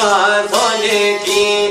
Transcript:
का ध्वनि की